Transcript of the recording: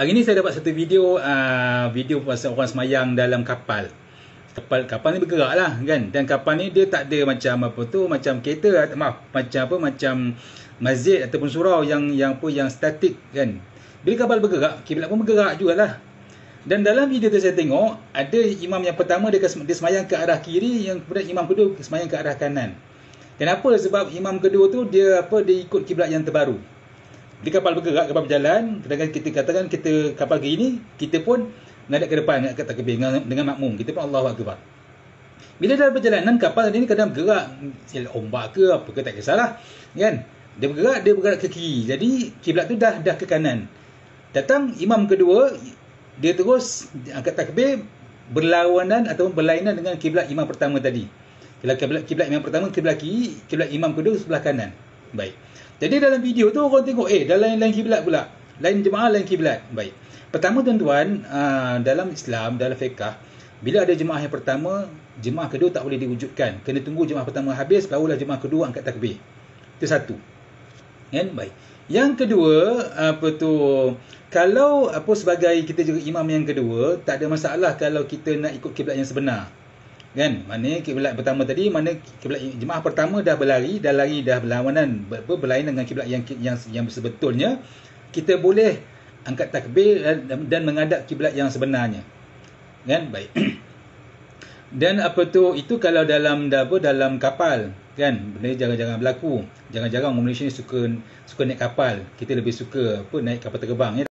Hari ni saya dapat satu video uh, video pasal orang semayang dalam kapal. Kapal kapal ni bergerak lah kan. Dan kapal ni dia tak ada macam apa tu, macam kereta, maaf, macam apa, macam masjid ataupun surau yang yang apa yang statik kan. Bila kapal bergerak, kiblat pun bergerak jugalah. Dan dalam video tu saya tengok, ada imam yang pertama dia, dia semayang ke arah kiri, yang kemudian imam kedua semayang ke arah kanan. Kenapa? Sebab imam kedua tu dia apa dia ikut kiblat yang terbaru. Di kapal bergerak, kapal berjalan, kadang kita katakan kita kapal ke ini, kita pun ngadap ke depan kat takbir dengan, dengan makmum. Kita pun Allahu Akbar. Bila dalam perjalanan kapal ni kadang bergerak ombak ke apa ke tak kisahlah. Kan? Dia bergerak, dia bergerak ke kiri. Jadi kiblat tu dah dah ke kanan. Datang imam kedua, dia terus angkat takbir berlawanan ataupun berlainan dengan kiblat imam pertama tadi. Kiblat kiblat imam pertama kiblat kiri, kiblat imam kedua sebelah kanan. Baik. Jadi dalam video tu orang tengok eh dah lain-lain kiblat pula. Lain jemaah lain kiblat. Baik. Pertama tuan-tuan, uh, dalam Islam, dalam fiqh, bila ada jemaah yang pertama, jemaah kedua tak boleh diwujudkan. Kena tunggu jemaah pertama habis barulah jemaah kedua angkat takbir. Itu satu. Kan? Baik. Yang kedua, apa tu kalau apa sebagai kita juga imam yang kedua, tak ada masalah kalau kita nak ikut kiblat yang sebenar kan? Mana kiblat pertama tadi mana kiblat jemaah pertama dah berlari dah lari dah berlawanan. Ber, berlainan dengan kiblat yang yang yang sebetulnya kita boleh angkat takbir dan, dan kiblat yang sebenarnya. Kan? Baik. Dan apa tu? Itu kalau dalam apa dalam kapal. Kan? Benda jangan-jangan berlaku. Jangan-jangan orang Malaysia ni suka suka naik kapal. Kita lebih suka apa naik kapal terbang ya